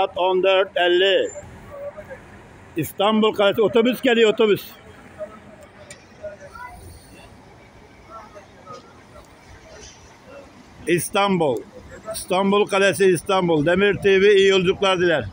saat 14.50. İstanbul Kalesi otobüs geliyor otobüs. İstanbul. İstanbul Kalesi İstanbul. Demir TV iyi yolculuklar diler.